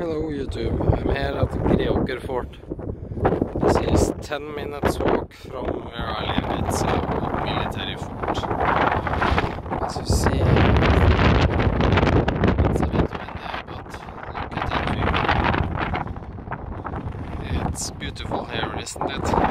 Hello YouTube, I'm here at Greåker Fort. This is 10 minutes walk from where I live. It's a military fort. As you see, it's a bit windy, but look at that view. It's beautiful here, isn't it?